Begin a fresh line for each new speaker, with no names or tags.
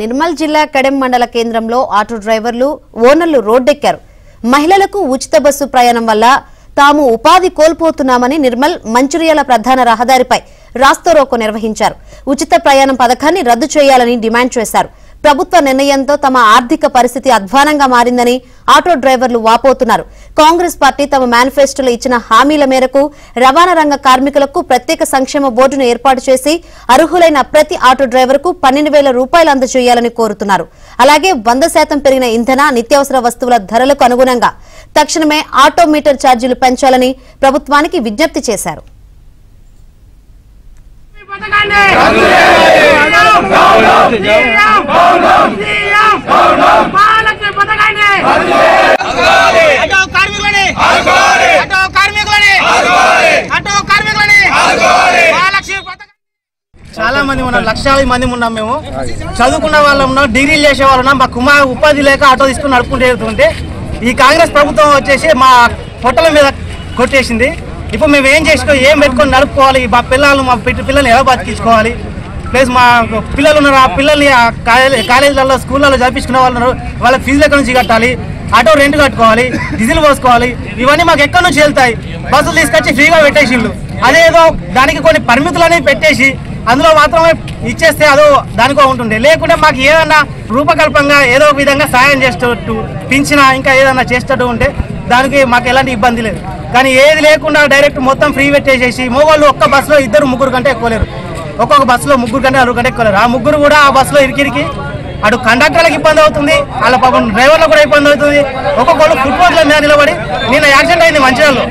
నిర్మల్ జిల్లా కడెం మండల కేంద్రంలో ఆటో డ్రైవర్లు ఓనర్లు రోడ్డెక్కారు. మహిళలకు ఉచిత బస్సు ప్రయాణం వల్ల తాము ఉపాధి కోల్పోతున్నామని నిర్మల్ మంచిర్యాల ప్రధాన రహదారిపై రాస్తారోకో నిర్వహించారు. ఉచిత ప్రయాణం పథకాన్ని రద్దు చేయాలని డిమాండ్ చేశారు. ప్రభుత్వ నిర్ణయంతో తమ ఆర్థిక పరిస్థితి అధ్వానంగా మారిందని ఆటో డ్రైవర్లు వాపోతున్నారు. కాంగ్రెస్ పార్టీ తమ మేనిఫెస్టోలో ఇచ్చిన హామీల మేరకు రవాణా రంగ కార్మికులకు ప్రత్యేక సంక్షేమ బోర్డును ఏర్పాటు చేసి అర్హులైన ప్రతి ఆటో డ్రైవర్కు పన్నెండు వేల రూపాయలు అందజేయాలని కోరుతున్నారు. అలాగే వంద శాతం పెరిగిన ఇంధన నిత్యావసర వస్తువుల ధరలకు అనుగుణంగా తక్షణమే ఆటో మీటర్ ఛార్జీలు పెంచాలని ప్రభుత్వానికి విజ్ఞప్తి చేశారు.
చాలా మంది ఉన్నాం లక్షలాది మంది ఉన్నాం మేము. చదువుకున్న వాళ్ళం ఉన్నాం డిగ్రీలు చేసే వాళ్ళు ఉన్నాం మా కుమార్ ఉపాధి లేక ఆటో తీసుకుని నడుపుకుంటూ వెళ్తుంటే ఈ కాంగ్రెస్ ప్రభుత్వం వచ్చేసి మా పొట్టల మీద కొట్టేసింది. ఇప్పుడు మేము ఏం చేసుకో ఏం పెట్టుకొని నడుపుకోవాలి? మా పిల్లలు మా పిట్టి పిల్లల్ని ఎలా బతికించుకోవాలి? ప్లస్ మా పిల్లలు ఉన్నారు. ఆ పిల్లల్ని కాలేజీలలో స్కూళ్ళలో చదివించుకునే వాళ్ళు ఉన్నారు. వాళ్ళ ఫీజులు ఎక్కడి నుంచి కట్టాలి? ఆటో రెంట్ కట్టుకోవాలి డీజిల్ పోసుకోవాలి ఇవన్నీ మాకు ఎక్కడి నుంచి వెళ్తాయి? బస్సులు తీసుకొచ్చి ఫ్రీగా పెట్టేసిండ్రు. అదేదో దానికి కొన్ని పరిమితులు పెట్టేసి అందులో మాత్రమే ఇచ్చేస్తే అదో దానికో ఉంటుంది లేకుంటే మాకు ఏదన్నా రూపకల్పంగా ఏదో విధంగా సాయం చేసేటట్టు పింఛన ఇంకా ఏదన్నా చేసేటట్టు ఉంటే దానికి మాకు ఎలాంటి ఇబ్బంది లేదు. కానీ ఏది లేకుండా డైరెక్ట్ మొత్తం ఫ్రీ పెట్టేసేసి మగవాళ్ళు ఒక్క బస్సులో ఇద్దరు ముగ్గురు కంటే ఎక్కువ లేరు. ఒక్కొక్క బస్సులో ముగ్గురు కంటే నలుగురు కంటే ఎక్కువ ఆ ముగ్గురు కూడా ఆ బస్సులో ఇరికిరికి అటు కండక్టర్లకు ఇబ్బంది అవుతుంది వాళ్ళ పాపం డ్రైవర్లకు కూడా ఇబ్బంది అవుతుంది. ఒక్కొక్కళ్ళు ఫుట్పాత్ల మీద నిలబడి నిన్న యాక్సిడెంట్ అయింది మంచిర్యాలలో.